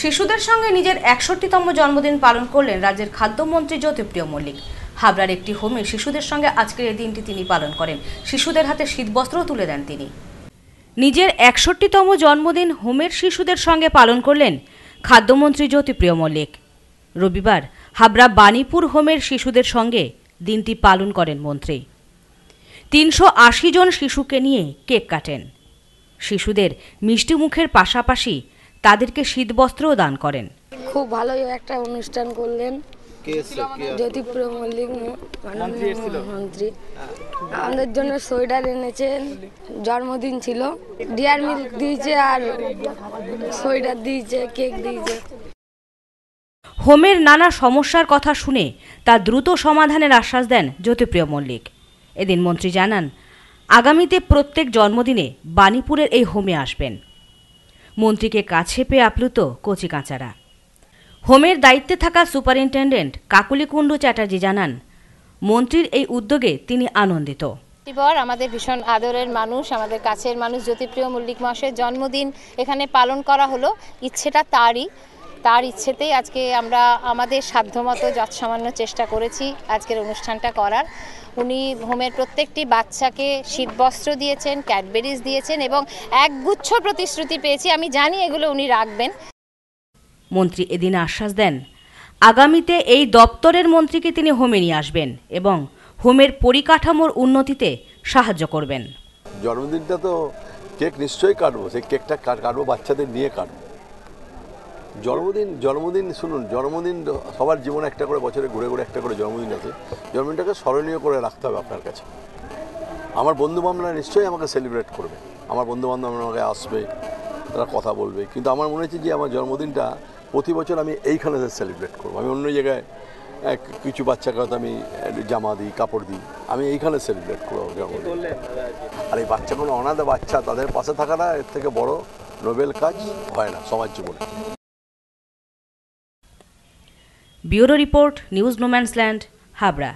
শিশুদের সঙ্গে নিজের একষট্টিতম জন্মদিন পালন করলেন রাজ্যের খাদ্যমন্ত্রী জ্যোতিপ্রিয় মল্লিক। হাবড়ার একটি হোমে শিশুদের সঙ্গে আজকের এই দিনটি তিনি পালন করেন। শিশুদের হাতে শীতবস্ত্রও তুলে দেন তিনি। নিজের একষট্টিতম জন্মদিন হোমের শিশুদের সঙ্গে পালন করলেন খাদ্যমন্ত্রী জ্যোতিপ্রিয় মল্লিক। রবিবার হাবড়া বাণীপুর হোমের শিশুদের সঙ্গে দিনটি পালন করেন মন্ত্রী। তিনশো আশি জন শিশুকে নিয়ে কেক কাটেন। শিশুদের মিষ্টি মুখের পাশাপাশি তাদেরকে শীতবস্ত্রও দান করেন। খুব ভালোই একটা অনুষ্ঠান করলেন। জ্যোতিপ্রিয় মল্লিক মন্ত্রী আমাদের জন্য সোয়েটার এনেছেন জন্মদিন ছিল। ডিয়ার মিল্ক দিয়েছে আর সোয়েটার দিয়েছে কেক দিয়েছে। হোমের নানা সমস্যার কথা শুনে তা দ্রুত সমাধানের আশ্বাস দেন জ্যোতিপ্রিয় মল্লিক। এদিন মন্ত্রী জানান আগামীতে প্রত্যেক জন্মদিনে বাণীপুরের এই হোমে আসবেন। মন্ত্রীকে কাছে পেয়ে আপ্লুত কচি কাঁচারা। হোমের দায়িত্বে থাকা সুপারিনটেন্ডেন্ট কাকুলিকুণ্ডু চ্যাটার্জি জানান, মন্ত্রীর এই উদ্যোগে তিনি আনন্দিত। বর আমাদের ভীষণ আদরের মানুষ, আমাদের কাছের মানুষ, জ্যোতিপ্রিয় মল্লিক মহাশয়ের জন্মদিন এখানে পালন করা হলো। ইচ্ছেটা তারই। তার ইচ্ছেতেই আজকে আমরা আমাদের সাধ্যমতো যৎসামান্য চেষ্টা করেছি আজকের অনুষ্ঠানটা করার। উনি হোমের প্রত্যেকটি বাচ্চাকে শীতবস্ত্র দিয়েছেন ক্যাডবেরিজ দিয়েছেন এবং একগুচ্ছ প্রতিশ্রুতি পেয়েছি আমি জানি এগুলো উনি রাখবেন। মন্ত্রী এদিন আশ্বাস দেন আগামীতে এই দপ্তরের মন্ত্রীকে তিনি হোমে নিয়ে আসবেন এবং হোমের পরিকাঠামোর উন্নতিতে সাহায্য করবেন। জন্মদিনটা তো কেক নিশ্চয়ই কাটবো সেই কেকটা কাট- কাটবো বাচ্চাদের নিয়ে কাটবো। জন্মদিন জন্মদিন শুনুন জন্মদিন সবার জীবনে একটা করে বছরে ঘুরে ঘুরে একটা করে জন্মদিন আছে। জন্মদিনটাকে স্মরণীয় করে রাখতে হবে আপনার কাছে। আমার বন্ধু বান্ধবরা নিশ্চয়ই আমাকে সেলিব্রেট করবে। আমার বন্ধু বান্ধব আমাকে আসবে তারা কথা বলবে। কিন্তু আমার মনে হচ্ছে যে আমার জন্মদিনটা প্রতি বছর আমি এইখানে সেলিব্রেট করব। আমি অন্য জায়গায় এক কিছু বাচ্চাকে হয়তো আমি জামা দিই কাপড় দিই আমি এইখানে সেলিব্রেট করব জন্মদিন। আর এই বাচ্চাগুলো অনাথ বাচ্চা তাদের পাশে থাকাটা এর থেকে বড় নোবেল কাজ হয় না সমাজ জীবনে। Bureau report news no man's land Habra.